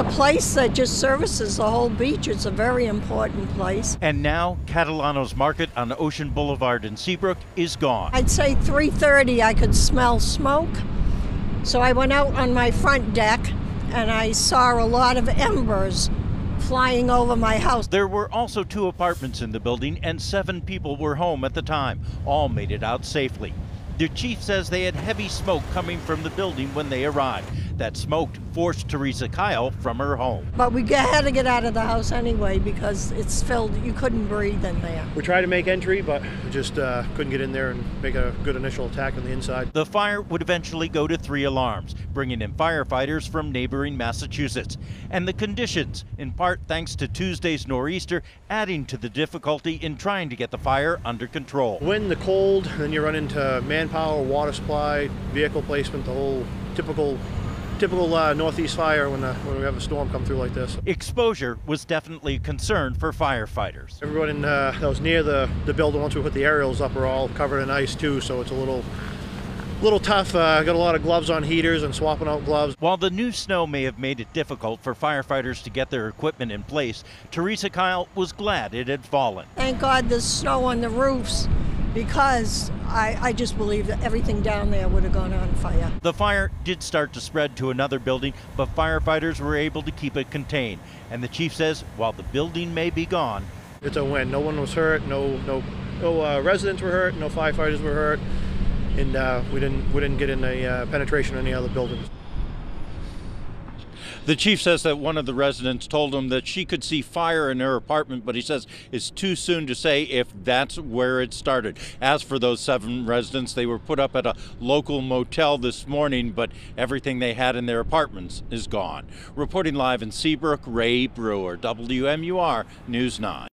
place that just services the whole beach. It's a very important place. And now Catalano's Market on Ocean Boulevard in Seabrook is gone. I'd say 3:30 I could smell smoke. So I went out on my front deck and I saw a lot of embers flying over my house. There were also two apartments in the building, and seven people were home at the time. All made it out safely. The chief says they had heavy smoke coming from the building when they arrived. That smoke forced Teresa Kyle from her home. But we had to get out of the house anyway because it's filled. You couldn't breathe in there. We tried to make entry, but we just uh, couldn't get in there and make a good initial attack on the inside. The fire would eventually go to three alarms, bringing in firefighters from neighboring Massachusetts. And the conditions, in part thanks to Tuesday's nor'easter, adding to the difficulty in trying to get the fire under control. Wind, the cold, then you run into manpower, water supply, vehicle placement, the whole typical typical uh, northeast fire when, uh, when we have a storm come through like this. Exposure was definitely a concern for firefighters. Everyone in, uh, that was near the, the building once we put the aerials up are all covered in ice too, so it's a little little tough. Uh, got a lot of gloves on heaters and swapping out gloves. While the new snow may have made it difficult for firefighters to get their equipment in place, Teresa Kyle was glad it had fallen. Thank God there's snow on the roofs because I, I just believe that everything down there would have gone on fire. The fire did start to spread to another building, but firefighters were able to keep it contained. And the chief says while the building may be gone, it's a win. No one was hurt. No no no uh, residents were hurt. No firefighters were hurt, and uh, we didn't we didn't get in a uh, penetration in any other buildings. The chief says that one of the residents told him that she could see fire in her apartment, but he says it's too soon to say if that's where it started. As for those seven residents, they were put up at a local motel this morning, but everything they had in their apartments is gone. Reporting live in Seabrook, Ray Brewer, WMUR News 9.